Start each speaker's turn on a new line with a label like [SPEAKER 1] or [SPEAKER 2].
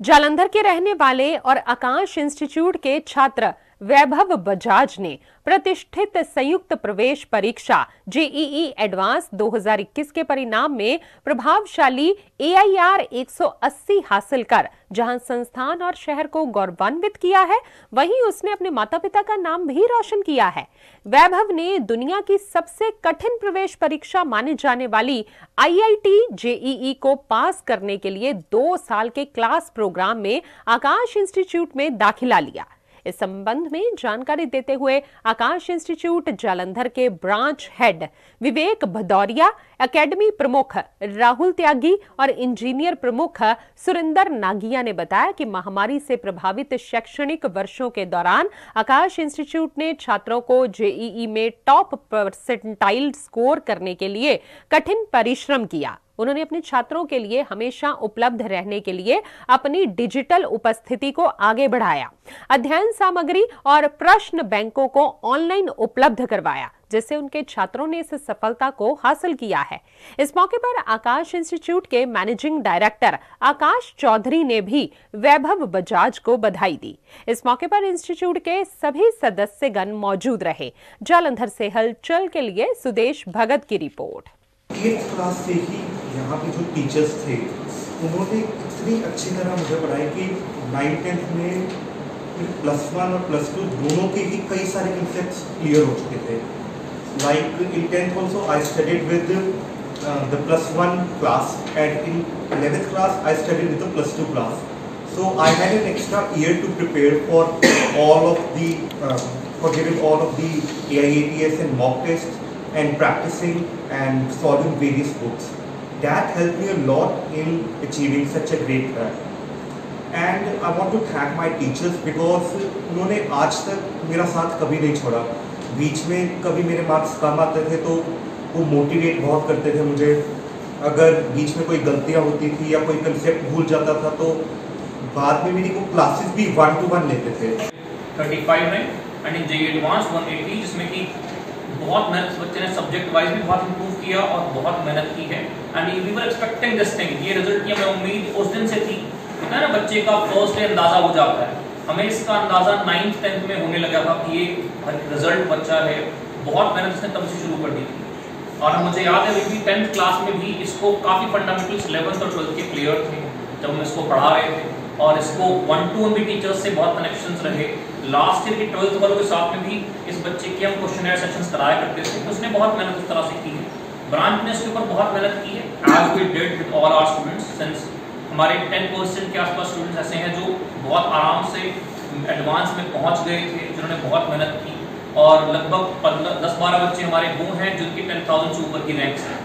[SPEAKER 1] जालंधर के रहने वाले और आकाश इंस्टीट्यूट के छात्र वैभव बजाज ने प्रतिष्ठित संयुक्त प्रवेश परीक्षा, जेईई एडवांस 2021 के परिणाम में प्रभावशाली एआईआर 180 हासिल कर, जहाँ संस्थान और शहर को गौरवान्वित किया है। वहीं उसने अपने माता पिता का नाम भी रोशन किया है। वैभव ने दुनिया की सबसे कठिन प्रवेश परीक्षा माने जाने वाली आईआईटी जेईई को पास करने के लिए दो साल के क्लास प्रोग्राम में आकाश इंस्टीट्यूट में दाखिला लिया। इस संबंध में जानकारी देते हुए आकाश इंस्टीट्यूट जालंधर के branch head Vivek Bhadauria, academy प्रमुख राहुल त्यागी और इंजीनियर प्रमुख सुरेंदर नागिया ने बताया कि महामारी से प्रभावित शैक्षणिक वर्षों के दौरान आकाश इंस्टीट्यूट ने छात्रों को जेईई में टॉप परसेंटाइल स्कोर करने के लिए कठिन परिश्रम किया। उन्होंने अपने छात्रों के लिए हमेशा उपलब्ध रहने के लिए अपनी डिजिटल उपस्थिति को आगे बढ़ाया। अध्ययन सामग्री और प्रश्न बैंकों को ऑनलाइन उपलब्ध करवाया, जिससे उनके छात्रों ने इस सफलता को हासिल किया है। इस मौके पर आकाश इंस्टीट्यूट के मैनेजिंग डायरेक्टर आकाश चौधरी ने भी वैभव बजाज को बधाई दी। इस मौके पर इंस्टीट्यूट के सभी सदस्यगण मौजूद रहे। जालंधर से हलचल के लिए सुदेश भगत की रिपोर्ट।
[SPEAKER 2] क्लास से ही यहाँ के जो टीचर्स थे उन्होंने इतनी अच्छी तरह मुझे पढ़ाई कि। नाइन टेंथ में प्लस वन और प्लस टू दोनों के ही कई सारे कंसेप्ट क्लियर हो चुके थे। Like in tenth also I studied with the plus one class and in eleventh class I studied with the plus two class so I had an extra year to prepare for all of the uh, for giving all of the AIATS and mock tests. And practicing and solving various books. that helped me a lot in achieving such a great track. And I want to thank my teachers because उन्होंने आज तक मेरा साथ कभी नहीं छोड़ा बीच में कभी मेरे मार्क्स कम आते थे तो वो मोटिवेट बहुत करते थे मुझे अगर बीच में कोई गलतियाँ होती थी या कोई कंसेप्ट भूल जाता था तो बाद में मेरी वो क्लासेस भी वन टू वन लेते थे
[SPEAKER 3] 35 है एंड जे एडवांस 180 जिसमें कि बहुत मेहनत बच्चे ने सब्जेक्ट वाइज भी बहुत इंप्रूव किया और बहुत मेहनत की है। And we were expecting this thing ये रिज़ल्ट की हमें उम्मीद उस दिन से थी। होता है ना, बच्चे का फ़र्स्ट डे अंदाज़ा हो जाता है। हमें इसका अंदाज़ा नाइन्थ टेंथ में होने लगा था कि ये रिज़ल्ट बच्चा है। बहुत मेहनत इसने तब से शुरू कर दी थी। और मुझे याद है, अभी टेंथ क्लास में भी इसको काफ़ी फंडामेंटल्स इलेवंथ और ट्वेल्थ के प्लेयर थे, जब हम इसको पढ़ा रहे थे। और इसको वन टू वन भी टीचर्स से बहुत कनेक्शन रहे। लास्ट ईयर के ट्वेल्थ वालों के साथ में भी इस बच्चे की हम क्वेश्चन सेक्शन कराया करते थे। तो उसने बहुत मेहनत उस तरह से की है। ब्रांच ने इसके ऊपर बहुत मेहनत की है। As we did with all our students since हमारे 10 परसेंट के आसपास स्टूडेंट्स ऐसे हैं जो बहुत आराम से एडवांस में पहुँच गए थे, जिन्होंने बहुत मेहनत की। और लगभग पंद्रह, दस बारह बच्चे हमारे वो हैं, जिनकी टेन थाउज़ेंड से ऊपर की रैंक्स हैं।